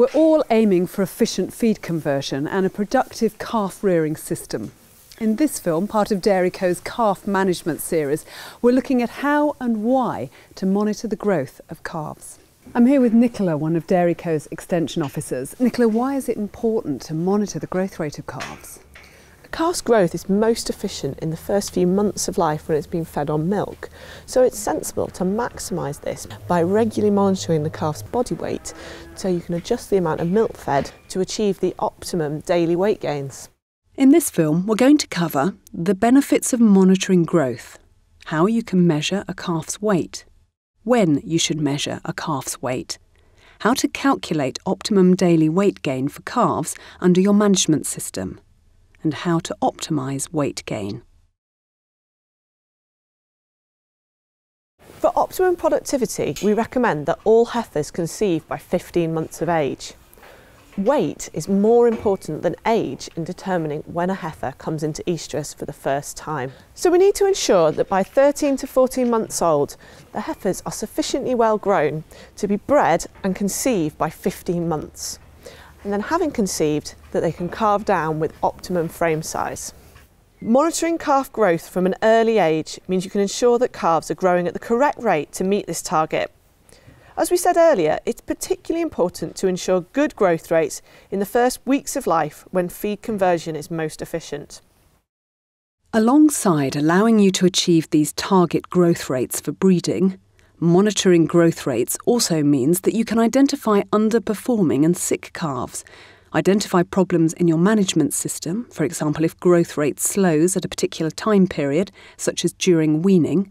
We're all aiming for efficient feed conversion and a productive calf rearing system. In this film, part of DairyCo's calf management series, we're looking at how and why to monitor the growth of calves. I'm here with Nicola, one of DairyCo's extension officers. Nicola, why is it important to monitor the growth rate of calves? Calf's growth is most efficient in the first few months of life when it's been fed on milk. So it's sensible to maximise this by regularly monitoring the calf's body weight so you can adjust the amount of milk fed to achieve the optimum daily weight gains. In this film, we're going to cover the benefits of monitoring growth, how you can measure a calf's weight, when you should measure a calf's weight, how to calculate optimum daily weight gain for calves under your management system and how to optimise weight gain. For optimum productivity, we recommend that all heifers conceive by 15 months of age. Weight is more important than age in determining when a heifer comes into estrus for the first time. So we need to ensure that by 13 to 14 months old, the heifers are sufficiently well grown to be bred and conceive by 15 months and then having conceived that they can calve down with optimum frame size. Monitoring calf growth from an early age means you can ensure that calves are growing at the correct rate to meet this target. As we said earlier, it's particularly important to ensure good growth rates in the first weeks of life when feed conversion is most efficient. Alongside allowing you to achieve these target growth rates for breeding, Monitoring growth rates also means that you can identify underperforming and sick calves, identify problems in your management system, for example, if growth rate slows at a particular time period, such as during weaning,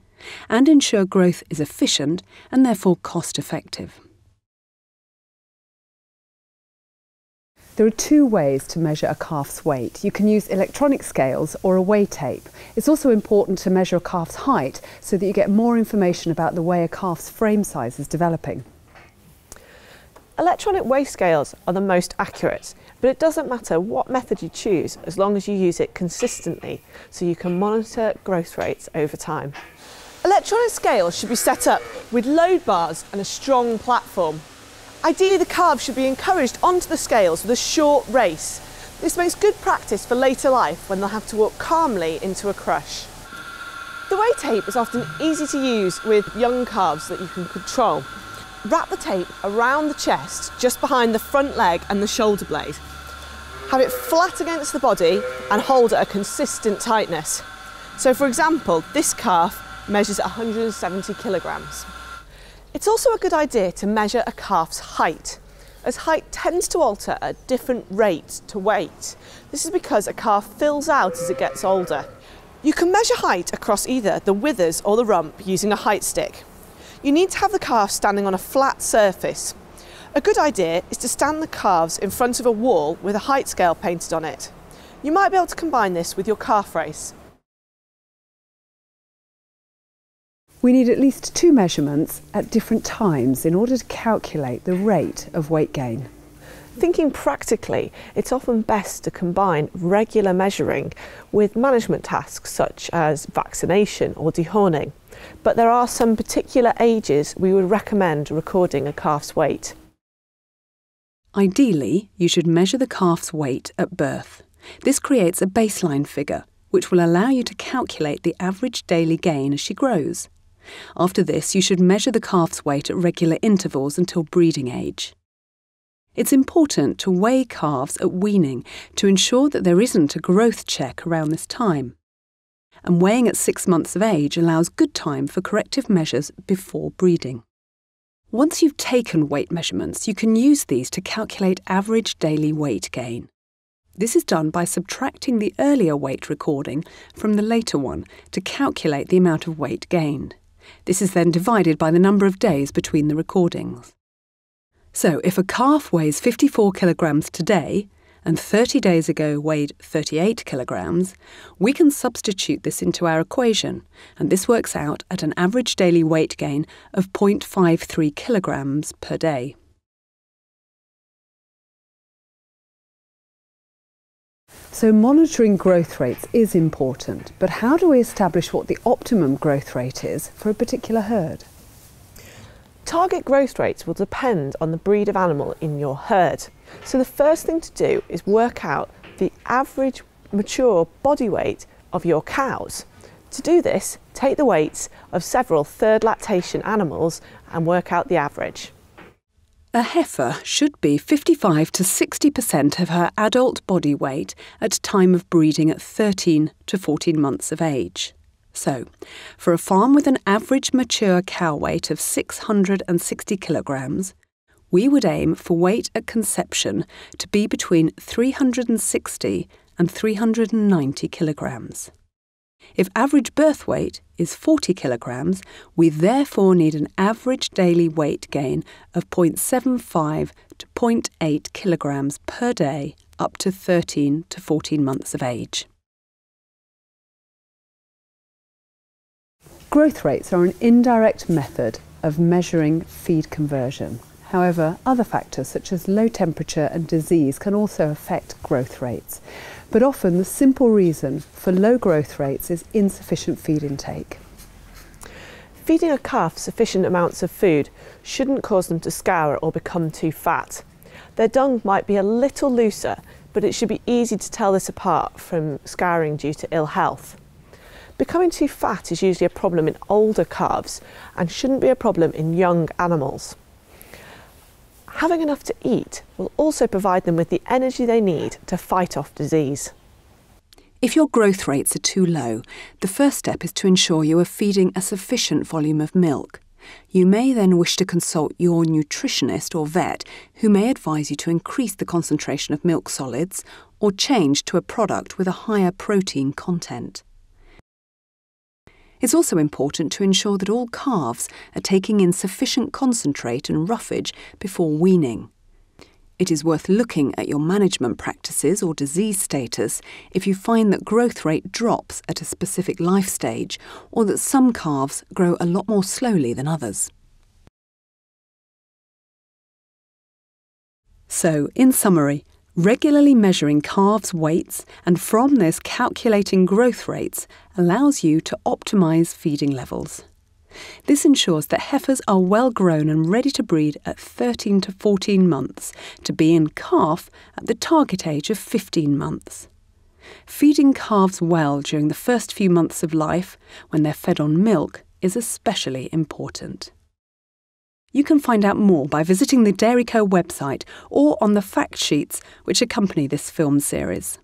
and ensure growth is efficient and therefore cost effective. There are two ways to measure a calf's weight. You can use electronic scales or a weigh tape. It's also important to measure a calf's height so that you get more information about the way a calf's frame size is developing. Electronic weigh scales are the most accurate, but it doesn't matter what method you choose as long as you use it consistently so you can monitor growth rates over time. Electronic scales should be set up with load bars and a strong platform Ideally, the calves should be encouraged onto the scales with a short race. This makes good practice for later life when they'll have to walk calmly into a crush. The weigh tape is often easy to use with young calves that you can control. Wrap the tape around the chest, just behind the front leg and the shoulder blade. Have it flat against the body and hold at a consistent tightness. So for example, this calf measures 170 kilograms. It's also a good idea to measure a calf's height, as height tends to alter at different rates to weight. This is because a calf fills out as it gets older. You can measure height across either the withers or the rump using a height stick. You need to have the calf standing on a flat surface. A good idea is to stand the calves in front of a wall with a height scale painted on it. You might be able to combine this with your calf race. We need at least two measurements at different times in order to calculate the rate of weight gain. Thinking practically, it's often best to combine regular measuring with management tasks such as vaccination or dehorning. But there are some particular ages we would recommend recording a calf's weight. Ideally, you should measure the calf's weight at birth. This creates a baseline figure, which will allow you to calculate the average daily gain as she grows. After this, you should measure the calf's weight at regular intervals until breeding age. It's important to weigh calves at weaning to ensure that there isn't a growth check around this time. And weighing at six months of age allows good time for corrective measures before breeding. Once you've taken weight measurements, you can use these to calculate average daily weight gain. This is done by subtracting the earlier weight recording from the later one to calculate the amount of weight gained. This is then divided by the number of days between the recordings. So, if a calf weighs 54 kilograms today and 30 days ago weighed 38 kilograms, we can substitute this into our equation, and this works out at an average daily weight gain of 0.53 kilograms per day. So monitoring growth rates is important, but how do we establish what the optimum growth rate is for a particular herd? Target growth rates will depend on the breed of animal in your herd. So the first thing to do is work out the average mature body weight of your cows. To do this, take the weights of several third lactation animals and work out the average. A heifer should be 55 to 60% of her adult body weight at time of breeding at 13 to 14 months of age. So, for a farm with an average mature cow weight of 660 kilograms, we would aim for weight at conception to be between 360 and 390 kilograms. If average birth weight is 40 kilograms, we therefore need an average daily weight gain of 0.75 to 0.8 kilograms per day up to 13 to 14 months of age. Growth rates are an indirect method of measuring feed conversion. However, other factors such as low temperature and disease can also affect growth rates. But often the simple reason for low growth rates is insufficient feed intake. Feeding a calf sufficient amounts of food shouldn't cause them to scour or become too fat. Their dung might be a little looser, but it should be easy to tell this apart from scouring due to ill health. Becoming too fat is usually a problem in older calves and shouldn't be a problem in young animals. Having enough to eat will also provide them with the energy they need to fight off disease. If your growth rates are too low, the first step is to ensure you are feeding a sufficient volume of milk. You may then wish to consult your nutritionist or vet, who may advise you to increase the concentration of milk solids or change to a product with a higher protein content. It's also important to ensure that all calves are taking in sufficient concentrate and roughage before weaning. It is worth looking at your management practices or disease status if you find that growth rate drops at a specific life stage or that some calves grow a lot more slowly than others. So, in summary, Regularly measuring calves' weights and from this calculating growth rates allows you to optimise feeding levels. This ensures that heifers are well grown and ready to breed at 13 to 14 months to be in calf at the target age of 15 months. Feeding calves well during the first few months of life, when they're fed on milk, is especially important. You can find out more by visiting the DairyCo website or on the fact sheets which accompany this film series.